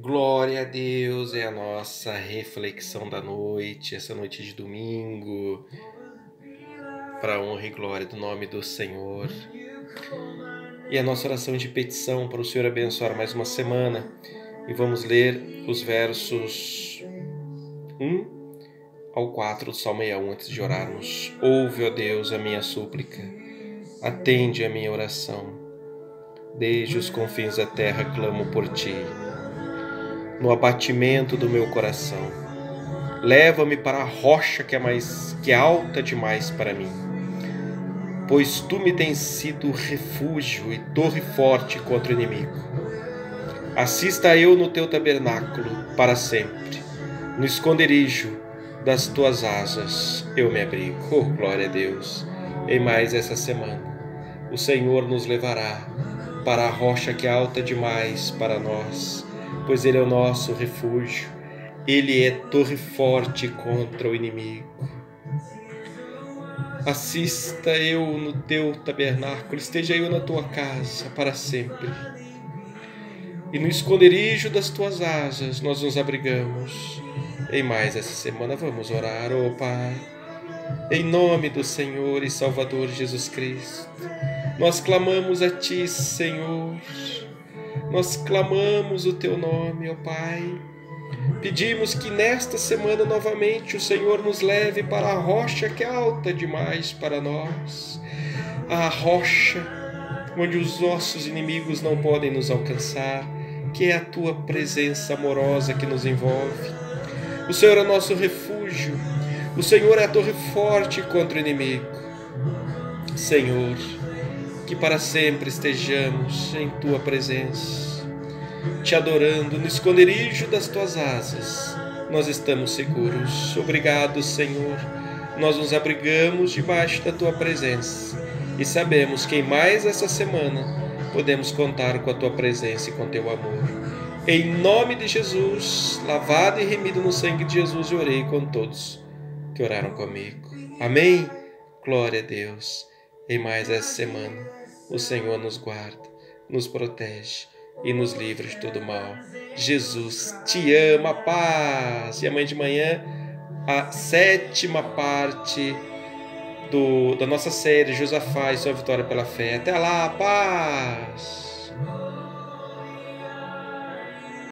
Glória a Deus é a nossa reflexão da noite, essa noite de domingo, para honra e glória do nome do Senhor. E a nossa oração de petição para o Senhor abençoar mais uma semana. E vamos ler os versos 1 ao 4 do Salmo 61 antes de orarmos. Ouve, ó Deus, a minha súplica, atende a minha oração. Desde os confins da terra clamo por ti no abatimento do meu coração. Leva-me para a rocha que é mais que é alta demais para mim. Pois tu me tens sido refúgio e torre forte contra o inimigo. Assista eu no teu tabernáculo para sempre. No esconderijo das tuas asas eu me abrigo. Oh, glória a Deus. Em mais essa semana, o Senhor nos levará para a rocha que é alta demais para nós pois Ele é o nosso refúgio, Ele é torre forte contra o inimigo. Assista eu no teu tabernáculo, esteja eu na tua casa para sempre. E no esconderijo das tuas asas nós nos abrigamos. Em mais essa semana vamos orar, ó oh Pai. Em nome do Senhor e Salvador Jesus Cristo, nós clamamos a Ti, Senhor nós clamamos o teu nome, ó Pai. Pedimos que nesta semana novamente o Senhor nos leve para a rocha que é alta demais para nós, a rocha onde os nossos inimigos não podem nos alcançar, que é a tua presença amorosa que nos envolve. O Senhor é nosso refúgio, o Senhor é a torre forte contra o inimigo. Senhor, que para sempre estejamos em tua presença, te adorando no esconderijo das tuas asas. Nós estamos seguros. Obrigado, Senhor. Nós nos abrigamos debaixo da tua presença e sabemos que em mais essa semana podemos contar com a tua presença e com teu amor. Em nome de Jesus, lavado e remido no sangue de Jesus, eu orei com todos que oraram comigo. Amém? Glória a Deus. Em mais essa semana o Senhor nos guarda, nos protege e nos livra de todo mal. Jesus te ama, paz. E amanhã de manhã, a sétima parte do, da nossa série Josafá e sua vitória pela fé. Até lá, paz.